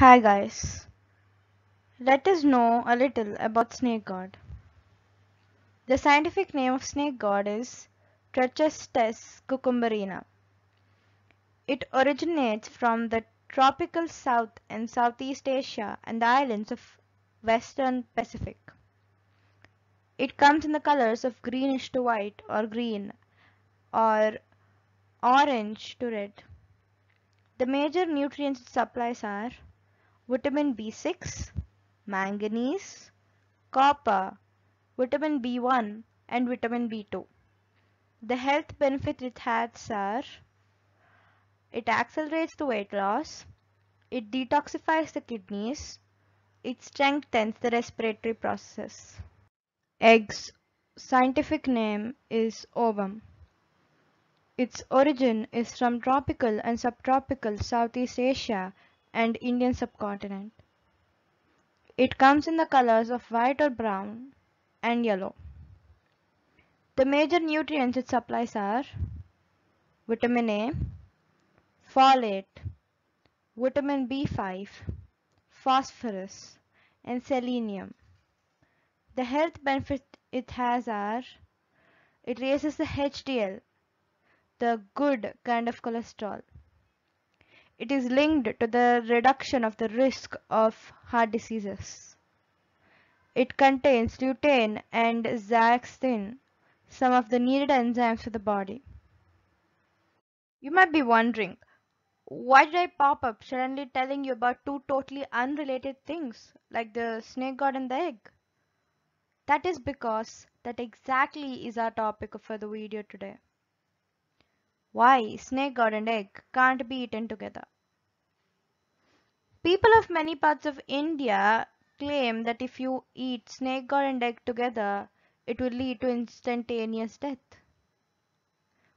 Hi guys. Let us know a little about snake gourd. The scientific name of snake gourd is Trichosanthes cucumerina. It originates from the tropical South and Southeast Asia and the islands of Western Pacific. It comes in the colors of greenish to white or green or orange to red. The major nutrients it supplies are vitamin B6, manganese, copper, vitamin B1 and vitamin B2. The health benefits it has are it accelerates the weight loss, it detoxifies the kidneys, it strengthens the respiratory process. Eggs scientific name is ovum. Its origin is from tropical and subtropical Southeast Asia and Indian subcontinent. It comes in the colors of white or brown and yellow. The major nutrients it supplies are vitamin A, folate, vitamin B5, phosphorus, and selenium. The health benefits it has are it raises the HDL, the good kind of cholesterol. It is linked to the reduction of the risk of heart diseases. It contains lutein and zeaxanthin, some of the needed enzymes for the body. You might be wondering, why did I pop up suddenly telling you about two totally unrelated things, like the snake gourd and the egg? That is because that exactly is our topic for the video today. Why snake gourd and egg can't be eaten together. People of many parts of India claim that if you eat snake gourd and egg together, it will lead to instantaneous death.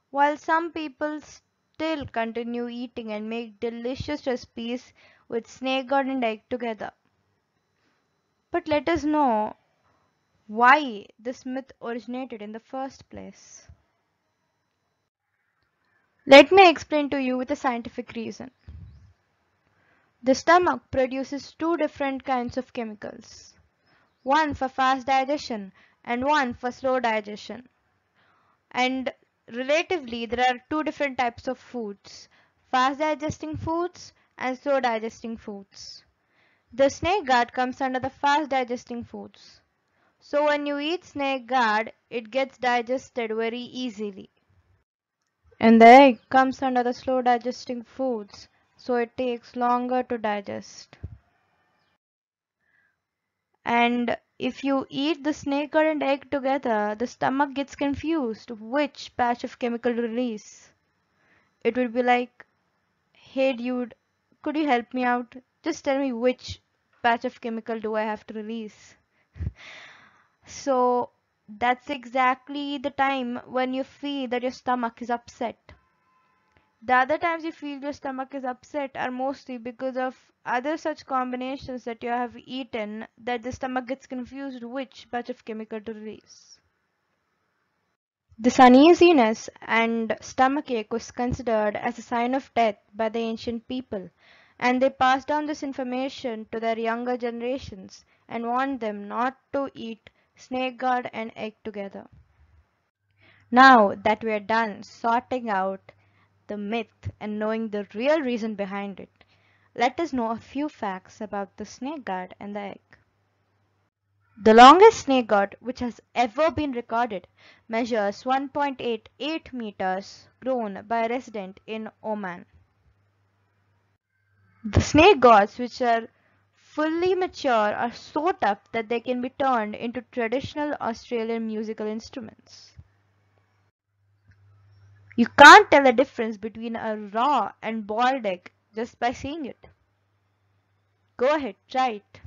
While some people still continue eating and make delicious recipes with snake gourd and egg together. But let us know why this myth originated in the first place. Let me explain to you with a scientific reason. The stomach produces two different kinds of chemicals, one for fast digestion and one for slow digestion. And relatively, there are two different types of foods, fast digesting foods and slow digesting foods. The snake gourd comes under the fast digesting foods. So when you eat snake gourd, it gets digested very easily. And the egg comes under the slow digesting foods, so it takes longer to digest. And if you eat the snake and egg together, the stomach gets confused which batch of chemical to release. It would be like, hey dude, could you help me out? Just tell me which batch of chemical do I have to release. so that's exactly the time when you feel that your stomach is upset. The other times you feel your stomach is upset are mostly because of other such combinations that you have eaten that the stomach gets confused which batch of chemical to release. This uneasiness and stomachache was considered as a sign of death by the ancient people and they passed down this information to their younger generations and warned them not to eat snake gourd and egg together. Now that we are done sorting out the myth and knowing the real reason behind it, let us know a few facts about the snake gourd and the egg. The longest snake gourd which has ever been recorded measures 1.88 meters grown by a resident in Oman. The snake gourds which are fully mature are so tough that they can be turned into traditional Australian musical instruments. You can't tell the difference between a raw and boiled egg just by seeing it. Go ahead, try it.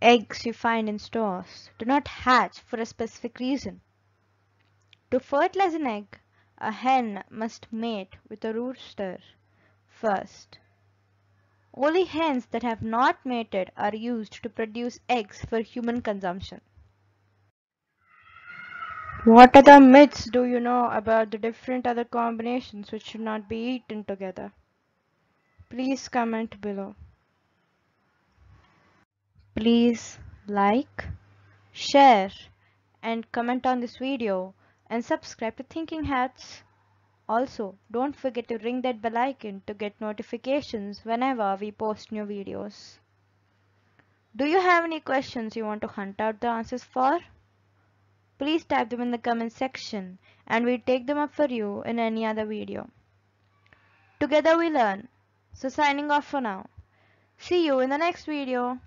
Eggs you find in stores do not hatch for a specific reason. To fertilize an egg, a hen must mate with a rooster first. Only hens that have not mated are used to produce eggs for human consumption. What other myths do you know about the different other combinations which should not be eaten together? please comment below. Please like, share and comment on this video and subscribe to Thinking Hats. Also, don't forget to ring that bell icon to get notifications whenever we post new videos. Do you have any questions you want to hunt out the answers for? Please type them in the comment section and we'll take them up for you in any other video. Together we learn. So signing off for now. See you in the next video.